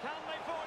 Can they fall?